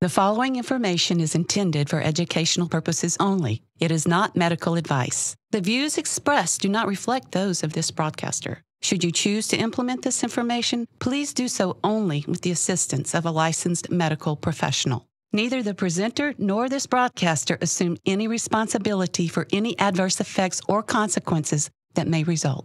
The following information is intended for educational purposes only. It is not medical advice. The views expressed do not reflect those of this broadcaster. Should you choose to implement this information, please do so only with the assistance of a licensed medical professional. Neither the presenter nor this broadcaster assume any responsibility for any adverse effects or consequences that may result.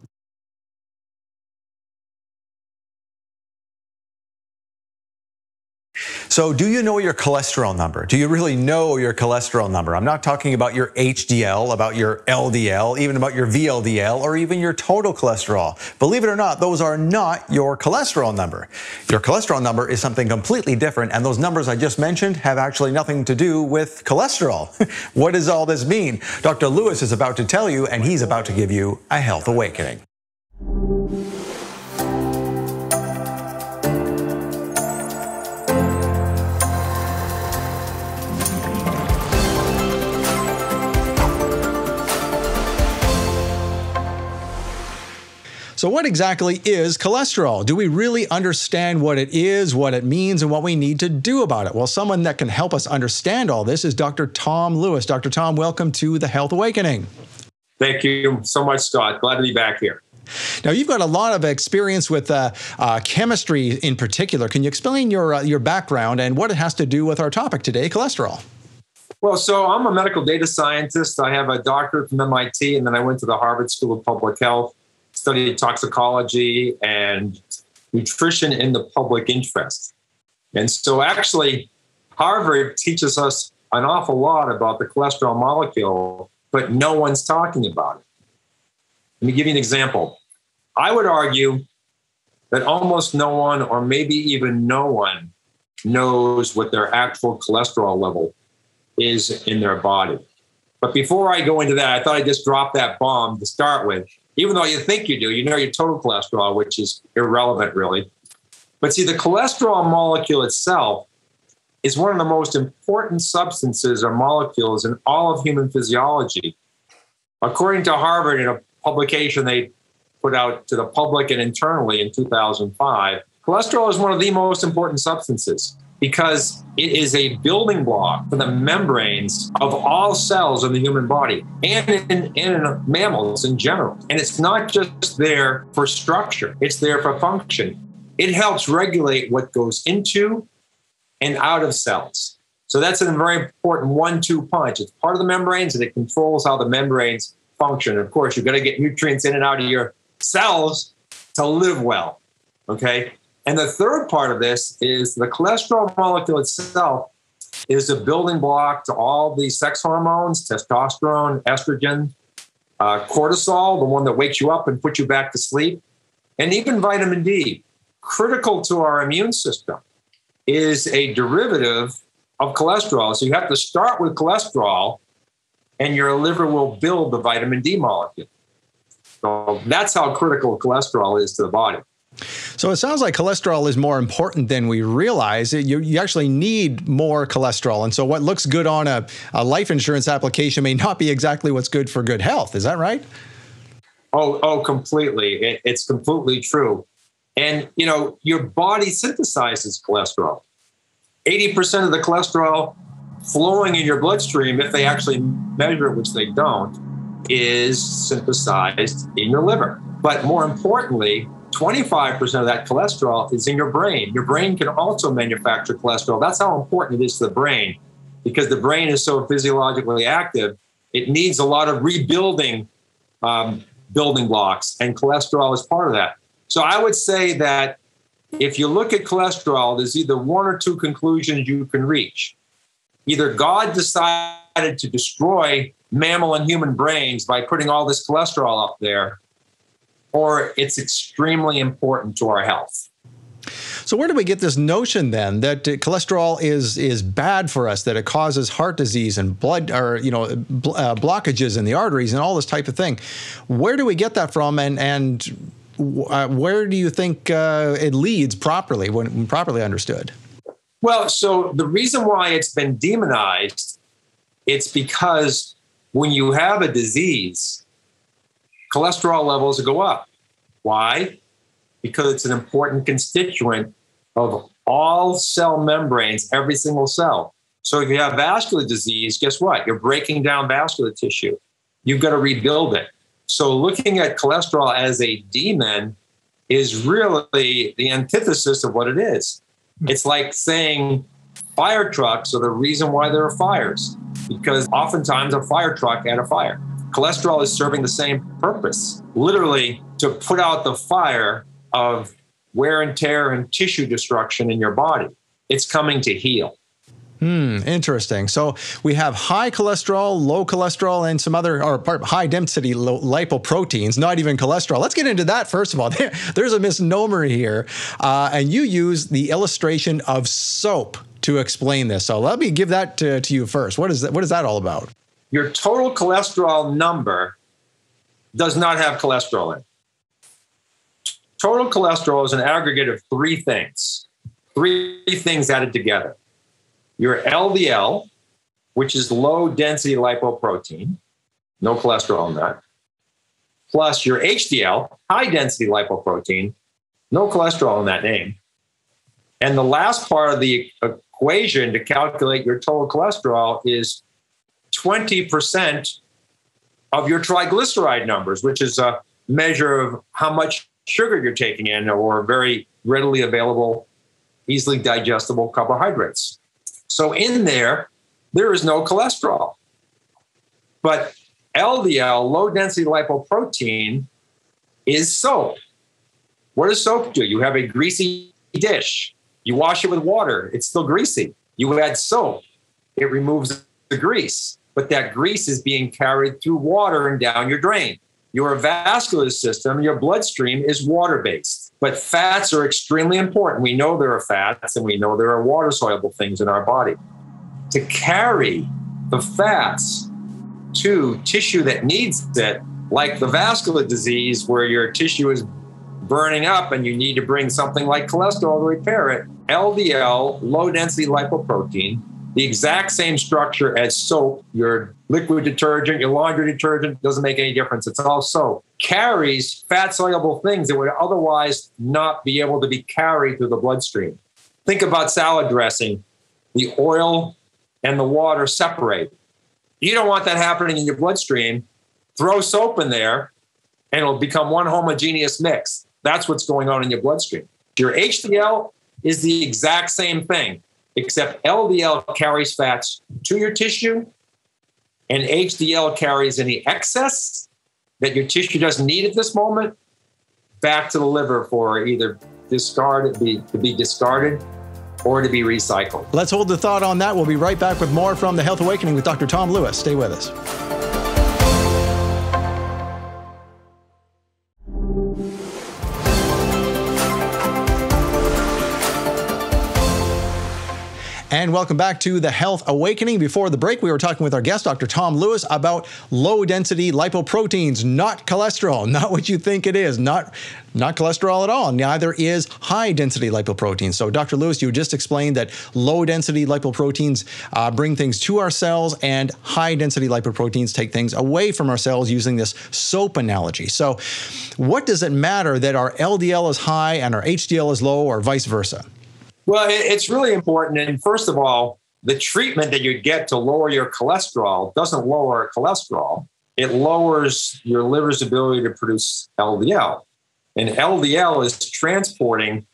So, do you know your cholesterol number? Do you really know your cholesterol number? I'm not talking about your HDL, about your LDL, even about your VLDL, or even your total cholesterol. Believe it or not, those are not your cholesterol number. Your cholesterol number is something completely different, and those numbers I just mentioned have actually nothing to do with cholesterol. what does all this mean? Dr. Lewis is about to tell you, and he's about to give you a health awakening. So, what exactly is cholesterol? Do we really understand what it is, what it means, and what we need to do about it? Well, someone that can help us understand all this is Dr. Tom Lewis. Dr. Tom, welcome to the Health Awakening. Thank you so much, Scott. Glad to be back here. Now, you've got a lot of experience with uh, uh, chemistry in particular. Can you explain your, uh, your background and what it has to do with our topic today, cholesterol? Well, so I'm a medical data scientist. I have a doctorate from MIT, and then I went to the Harvard School of Public Health studied toxicology and nutrition in the public interest. And so, actually, Harvard teaches us an awful lot about the cholesterol molecule, but no one's talking about it. Let me give you an example. I would argue that almost no one, or maybe even no one, knows what their actual cholesterol level is in their body. But before I go into that, I thought I'd just drop that bomb to start with even though you think you do, you know your total cholesterol, which is irrelevant really. But see, the cholesterol molecule itself is one of the most important substances or molecules in all of human physiology. According to Harvard, in a publication they put out to the public and internally in 2005, cholesterol is one of the most important substances because it is a building block for the membranes of all cells in the human body and in, in, mammals in general. And it's not just there for structure, it's there for function. It helps regulate what goes into and out of cells. So that's a very important one two punch. It's part of the membranes and it controls how the membranes function. Of course, you've got to get nutrients in and out of your cells to live well. Okay. And the third part of this is the cholesterol molecule itself is a building block to all the sex hormones, testosterone, estrogen, uh, cortisol, the one that wakes you up and puts you back to sleep, and even vitamin D, critical to our immune system, is a derivative of cholesterol. So you have to start with cholesterol, and your liver will build the vitamin D molecule. So that's how critical cholesterol is to the body. So it sounds like cholesterol is more important than we realize. You, you actually need more cholesterol. And so what looks good on a, a life insurance application may not be exactly what's good for good health. Is that right? Oh, oh, completely. It, it's completely true. And, you know, your body synthesizes cholesterol. 80% of the cholesterol flowing in your bloodstream, if they actually measure it, which they don't, is synthesized in your liver. But more importantly, 25% of that cholesterol is in your brain. Your brain can also manufacture cholesterol. That's how important it is to the brain because the brain is so physiologically active. It needs a lot of rebuilding um, building blocks, and cholesterol is part of that. So I would say that if you look at cholesterol, there's either one or two conclusions you can reach. Either God decided to destroy mammal and human brains by putting all this cholesterol up there, or it's extremely important to our health. So where do we get this notion then that cholesterol is is bad for us, that it causes heart disease and blood or you know uh, blockages in the arteries and all this type of thing? Where do we get that from, and and uh, where do you think uh, it leads properly when properly understood? Well, so the reason why it's been demonized, it's because when you have a disease, cholesterol levels go up. Why? Because it's an important constituent of all cell membranes, every single cell. So if you have vascular disease, guess what? You're breaking down vascular tissue. You've got to rebuild it. So looking at cholesterol as a demon is really the antithesis of what it is. It's like saying fire trucks are the reason why there are fires, because oftentimes a fire truck had a fire. Cholesterol is serving the same purpose, literally to put out the fire of wear and tear and tissue destruction in your body. It's coming to heal. Hmm, interesting. So we have high cholesterol, low cholesterol, and some other, or high density lipoproteins, not even cholesterol. Let's get into that first of all. there's a misnomer here. Uh, and you use the illustration of soap to explain this. So let me give that to, to you first. What is that? What is that all about? Your total cholesterol number does not have cholesterol in. it. Total cholesterol is an aggregate of three things, three things added together your LDL, which is low density lipoprotein, no cholesterol in that, plus your HDL, high density lipoprotein, no cholesterol in that name. And the last part of the equation to calculate your total cholesterol is 20% of your triglyceride numbers, which is a measure of how much sugar you're taking in or very readily available, easily digestible carbohydrates. So in there, there is no cholesterol. But LDL, low density lipoprotein, is soap. What does soap do? You have a greasy dish. You wash it with water, it's still greasy. You add soap, it removes the grease, but that grease is being carried through water and down your drain. Your vascular system, your bloodstream is water based. But fats are extremely important. We know there are fats and we know there are water soluble things in our body. To carry the fats to tissue that needs it, like the vascular disease where your tissue is burning up and you need to bring something like cholesterol to repair it, LDL, low density lipoprotein, the exact same structure as soap, your liquid detergent, your laundry detergent, doesn't make any difference. It's all soap. Carries fat soluble things that would otherwise not be able to be carried through the bloodstream. Think about salad dressing. The oil and the water separate. You don't want that happening in your bloodstream. Throw soap in there and it'll become one homogeneous mix. That's what's going on in your bloodstream. Your HDL is the exact same thing except LDL carries fats to your tissue and HDL carries any excess that your tissue doesn't need at this moment back to the liver for either discarded be, to be discarded or to be recycled. Let's hold the thought on that. We'll be right back with more from the Health Awakening with Dr. Tom Lewis. Stay with us. And welcome back to the Health Awakening. Before the break, we were talking with our guest, Dr. Tom Lewis, about low density lipoproteins, not cholesterol, not what you think it is, not, not cholesterol at all. Neither is high density lipoproteins. So, Dr. Lewis, you just explained that low density lipoproteins uh, bring things to our cells, and high density lipoproteins take things away from our cells using this soap analogy. So, what does it matter that our LDL is high and our HDL is low, or vice versa? Well, it's really important. And first of all, the treatment that you get to lower your cholesterol doesn't lower cholesterol, it lowers your liver's ability to produce LDL. And LDL is transporting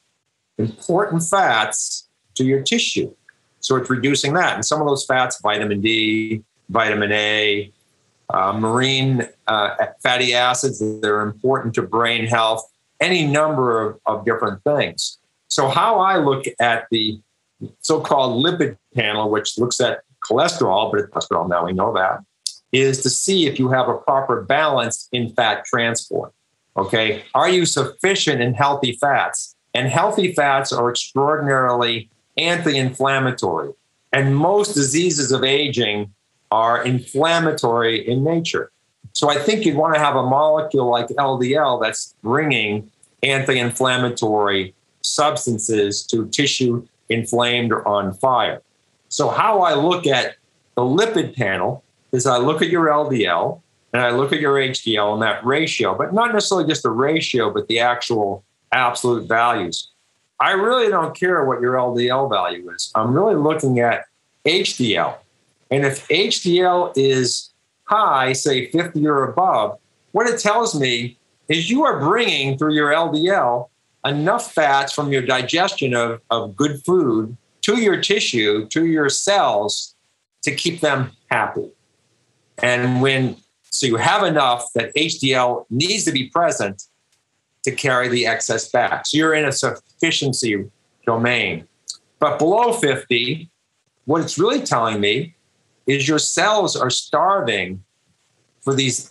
important fats to your tissue. So it's reducing that. And some of those fats, vitamin D, vitamin A, uh, marine uh, fatty acids that are important to brain health, any number of, of different things. So, how I look at the so called lipid panel, which looks at cholesterol, but cholesterol now, we know that, is to see if you have a proper balance in fat transport. Okay. Are you sufficient in healthy fats? And healthy fats are extraordinarily anti inflammatory. And most diseases of aging are inflammatory in nature. So I think you'd want to have a molecule like LDL that's bringing anti inflammatory substances to tissue inflamed or on fire. So, how I look at the lipid panel is I look at your LDL and I look at your HDL and that ratio, but not necessarily just the ratio, but the actual absolute values. I really don't care what your LDL value is. I'm really looking at HDL. And if HDL is high, say 50 or above, what it tells me is you are bringing through your LDL enough fats from your digestion of, of good food to your tissue, to your cells to keep them happy. And when so you have enough that HDL needs to be present to carry the excess back. So you're in a sufficiency domain. But below 50, what it's really telling me is your cells are starving for these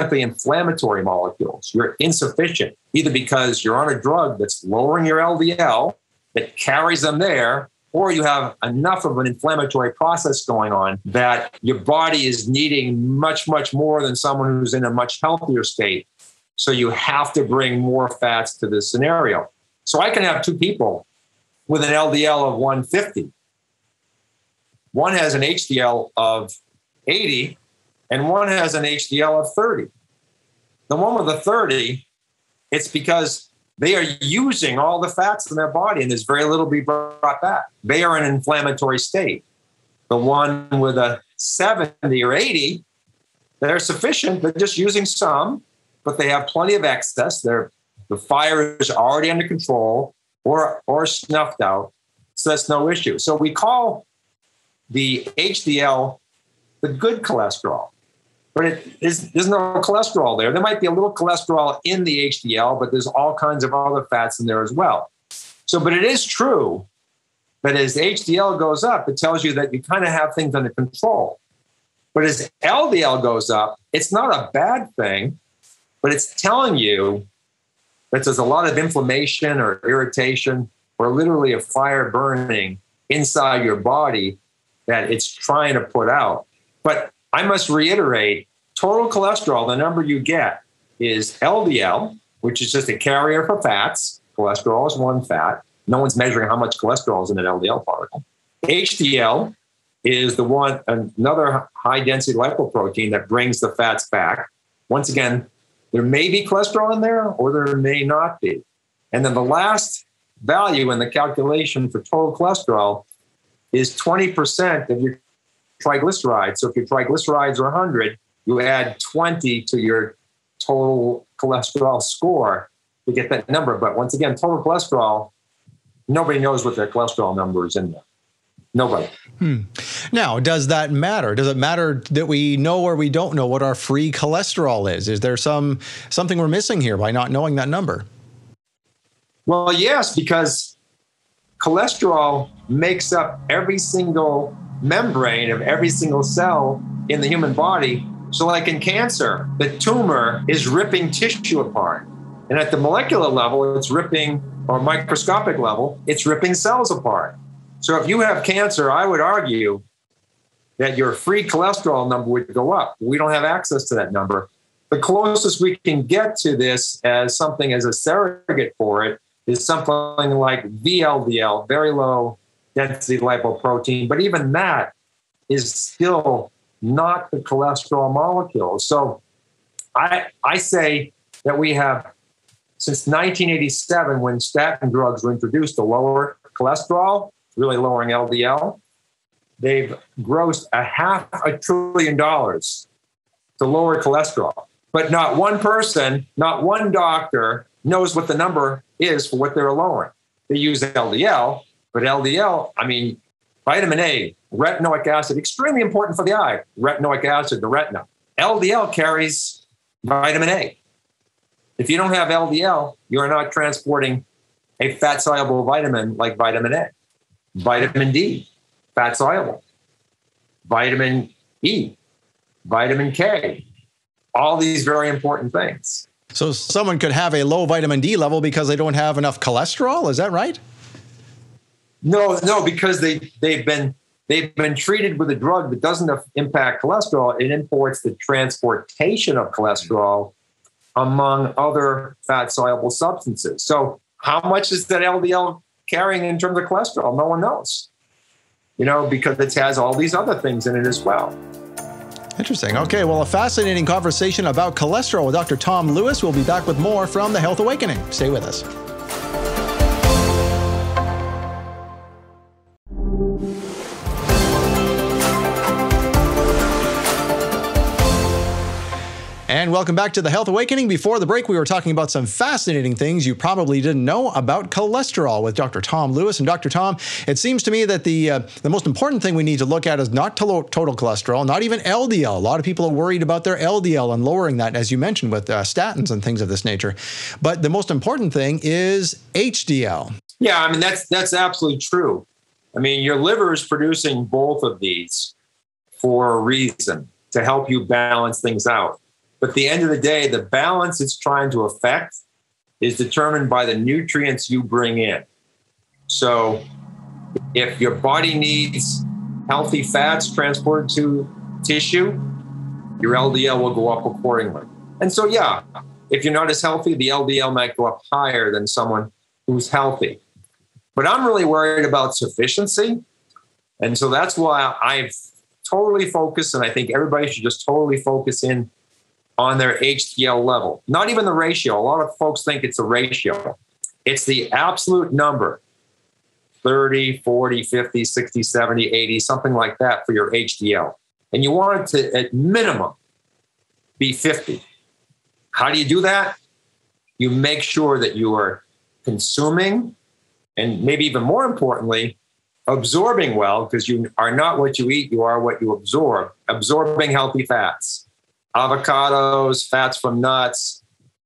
anti-inflammatory molecules. You're insufficient, either because you're on a drug that's lowering your LDL that carries them there, or you have enough of an inflammatory process going on that your body is needing much, much more than someone who's in a much healthier state. So you have to bring more fats to this scenario. So I can have two people with an LDL of 150. One has an HDL of 80 and one has an HDL of 30. The one with the 30, it's because they are using all the fats in their body and there's very little to be brought back. They are in an inflammatory state. The one with a 70 or 80, they're sufficient. They're just using some, but they have plenty of excess. They're, the fire is already under control or, or snuffed out. So that's no issue. So we call the HDL the good cholesterol but it is, there's no cholesterol there. There might be a little cholesterol in the HDL, but there's all kinds of other fats in there as well. So, but it is true that as HDL goes up, it tells you that you kind of have things under control. But as LDL goes up, it's not a bad thing, but it's telling you that there's a lot of inflammation or irritation or literally a fire burning inside your body that it's trying to put out. But I must reiterate total cholesterol, the number you get is LDL, which is just a carrier for fats. Cholesterol is one fat. No one's measuring how much cholesterol is in an LDL particle. HDL is the one, another high density lipoprotein that brings the fats back. Once again, there may be cholesterol in there or there may not be. And then the last value in the calculation for total cholesterol is 20% of your triglycerides. So if your triglycerides are 100, you add 20 to your total cholesterol score to get that number. But once again, total cholesterol, nobody knows what their cholesterol number is in there. Nobody. Hmm. Now, does that matter? Does it matter that we know or we don't know what our free cholesterol is? Is there some something we're missing here by not knowing that number? Well, yes, because cholesterol makes up every single membrane of every single cell in the human body. So, like in cancer, the tumor is ripping tissue apart. And at the molecular level, it's ripping, or microscopic level, it's ripping cells apart. So, if you have cancer, I would argue that your free cholesterol number would go up. We don't have access to that number. The closest we can get to this as something as a surrogate for it is something like VLDL, very low density lipoprotein. But even that is still not the cholesterol molecule. So I, I say that we have, since 1987, when statin drugs were introduced to lower cholesterol, really lowering LDL, they've grossed a half a trillion dollars to lower cholesterol. But not one person, not one doctor knows what the number is for what they're lowering. They use LDL, but LDL, I mean, vitamin A, retinoic acid, extremely important for the eye. Retinoic acid, the retina. LDL carries vitamin A. If you don't have LDL, you're not transporting a fat soluble vitamin like vitamin A, vitamin D, fat soluble, vitamin E, vitamin K, all these very important things. So someone could have a low vitamin D level because they don't have enough cholesterol, is that right? No, no, because they they've been they've been treated with a drug that doesn't impact cholesterol. It imports the transportation of cholesterol among other fat soluble substances. So, how much is that LDL carrying in terms of cholesterol? No one knows. You know, because it has all these other things in it as well. Interesting. Okay, well, a fascinating conversation about cholesterol with Dr. Tom Lewis. We'll be back with more from the Health Awakening. Stay with us. Welcome back to the Health Awakening. Before the break, we were talking about some fascinating things you probably didn't know about cholesterol with Dr. Tom Lewis. And Dr. Tom, it seems to me that the uh, the most important thing we need to look at is not total cholesterol, not even LDL. A lot of people are worried about their LDL and lowering that, as you mentioned, with uh, statins and things of this nature. But the most important thing is HDL. Yeah, I mean that's that's absolutely true. I mean, your liver is producing both of these for a reason to help you balance things out. But at the end of the day, the balance it's trying to affect is determined by the nutrients you bring in. So if your body needs healthy fats transported to tissue, your LDL will go up accordingly. And so, yeah, if you're not as healthy, the LDL might go up higher than someone who's healthy. But I'm really worried about sufficiency. And so that's why I've totally focused, and I think everybody should just totally focus in on their HDL level. Not even the ratio. A lot of folks think it's a ratio. It's the absolute number 30, 40, 50, 60, 70, 80, something like that for your HDL. And you want it to, at minimum, be 50. How do you do that? You make sure that you are consuming and maybe even more importantly, absorbing well because you are not what you eat, you are what you absorb. Absorbing healthy fats avocados, fats from nuts,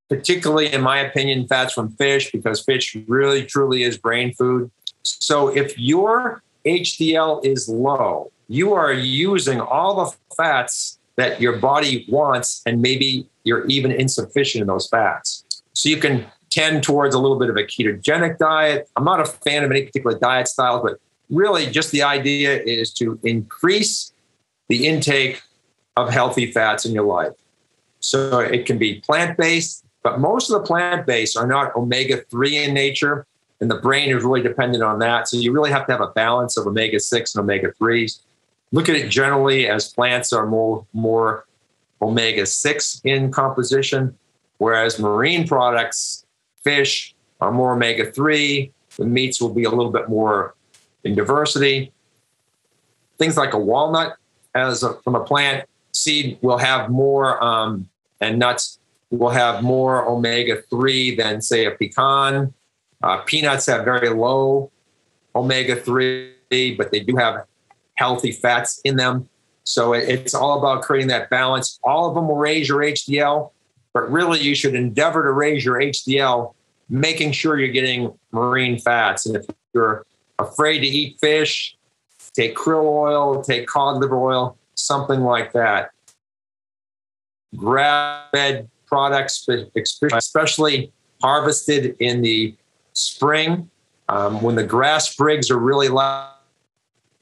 particularly, in my opinion, fats from fish, because fish really truly is brain food. So if your HDL is low, you are using all the fats that your body wants, and maybe you're even insufficient in those fats. So you can tend towards a little bit of a ketogenic diet. I'm not a fan of any particular diet style, but really just the idea is to increase the intake of healthy fats in your life. So it can be plant based, but most of the plant based are not omega 3 in nature. And the brain is really dependent on that. So you really have to have a balance of omega 6 and omega 3s. Look at it generally as plants are more, more omega 6 in composition, whereas marine products, fish, are more omega 3. The meats will be a little bit more in diversity. Things like a walnut as a, from a plant seed will have more, um, and nuts will have more omega 3 than, say, a pecan. Uh, peanuts have very low omega 3, but they do have healthy fats in them. So it's all about creating that balance. All of them will raise your HDL, but really you should endeavor to raise your HDL, making sure you're getting marine fats. And if you're afraid to eat fish, take krill oil, take cod liver oil, something like that. Grass-fed products, especially harvested in the spring, um, when the grass sprigs are really light,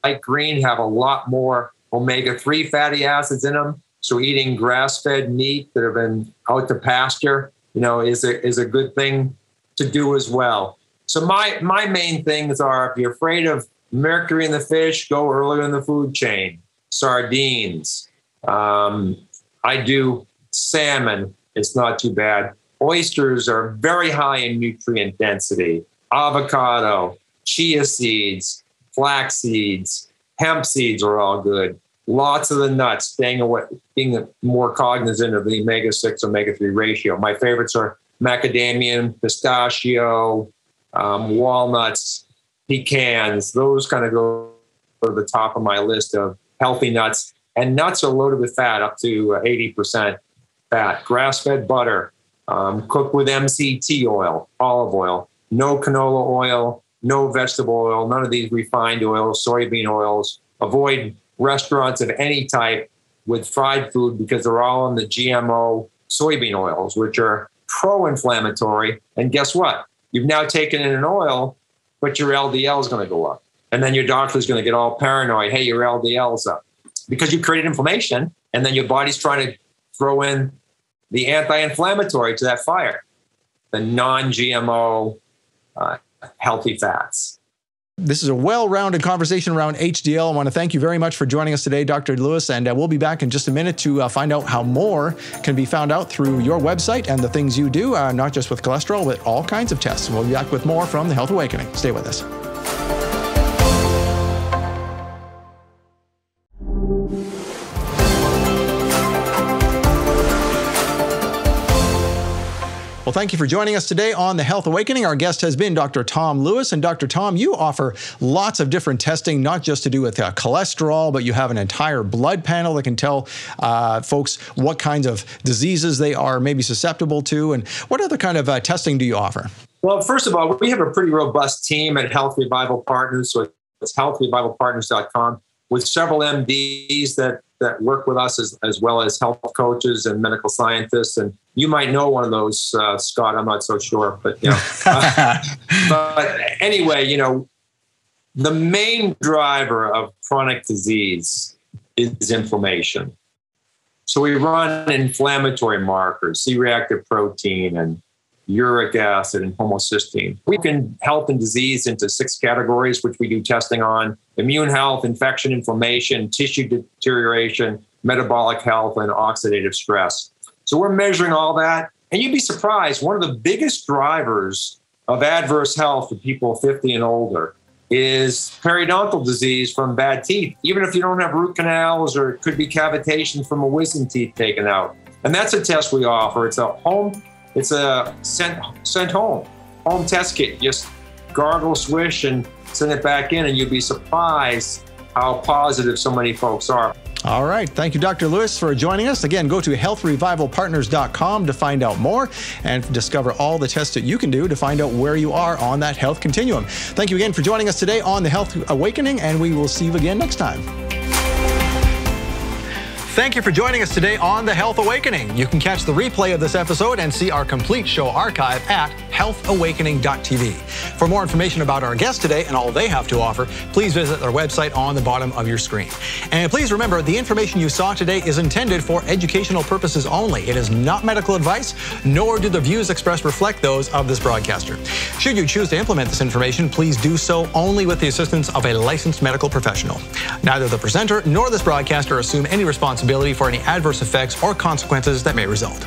light green, have a lot more omega-3 fatty acids in them. So eating grass-fed meat that have been out to pasture, you know, is a is a good thing to do as well. So my my main things are if you're afraid of mercury in the fish, go earlier in the food chain sardines. Um, I do salmon. It's not too bad. Oysters are very high in nutrient density. Avocado, chia seeds, flax seeds, hemp seeds are all good. Lots of the nuts, staying away, being more cognizant of the omega 6 omega 3 ratio. My favorites are macadamia, pistachio, um, walnuts, pecans. Those kind of go to the top of my list of healthy nuts. And nuts are loaded with fat, up to 80% uh, fat. Grass fed butter, um, cooked with MCT oil, olive oil, no canola oil, no vegetable oil, none of these refined oils, soybean oils. Avoid restaurants of any type with fried food because they're all in the GMO soybean oils, which are pro inflammatory. And guess what? You've now taken in an oil, but your LDL is going to go up. And then your doctor is going to get all paranoid. Hey, your LDL's up because you created inflammation, and then your body's trying to throw in the anti-inflammatory to that fire, the non-GMO uh, healthy fats. This is a well rounded conversation around HDL. I want to thank you very much for joining us today, Dr. Lewis. And uh, we'll be back in just a minute to uh, find out how more can be found out through your website and the things you do, uh, not just with cholesterol, but all kinds of tests. We'll be back with more from the Health Awakening. Stay with us. Well, thank you for joining us today on the Health Awakening. Our guest has been Dr. Tom Lewis. And Dr. Tom, you offer lots of different testing, not just to do with uh, cholesterol, but you have an entire blood panel that can tell uh, folks what kinds of diseases they are maybe susceptible to. And what other kind of uh, testing do you offer? Well, first of all, we have a pretty robust team at Health Revival Partners. So it's healthrevivalpartners.com with several MDs that that work with us as, as well as health coaches and medical scientists. And you might know one of those, uh, Scott. I'm not so sure, but you know. uh, but anyway, you know, the main driver of chronic disease is inflammation. So we run inflammatory markers, C-reactive protein, and uric acid, and homocysteine. We can health and disease into six categories, which we do testing on immune health, infection, inflammation, tissue deterioration, metabolic health, and oxidative stress. So we're measuring all that. And you'd be surprised, one of the biggest drivers of adverse health for people 50 and older is periodontal disease from bad teeth, even if you don't have root canals or it could be cavitation from a wisdom teeth taken out. And that's a test we offer. It's a home it's a sent sent home home test kit. Just gargle, swish, and send it back in, and you'd be surprised how positive so many folks are. All right. Thank you, Dr. Lewis, for joining us. Again, go to healthrevivalpartners.com to find out more and discover all the tests that you can do to find out where you are on that health continuum. Thank you again for joining us today on the Health Awakening, and we will see you again next time. Thank you for joining us today on The Health Awakening. You can catch the replay of this episode and see our complete show archive at healthawakening.tv. For more information about our guests today and all they have to offer, please visit their website on the bottom of your screen. And please remember, the information you saw today is intended for educational purposes only. It is not medical advice, nor do the views expressed reflect those of this broadcaster. Should you choose to implement this information, please do so only with the assistance of a licensed medical professional. Neither the presenter nor this broadcaster assume any responsibility responsibility for any adverse effects or consequences that may result.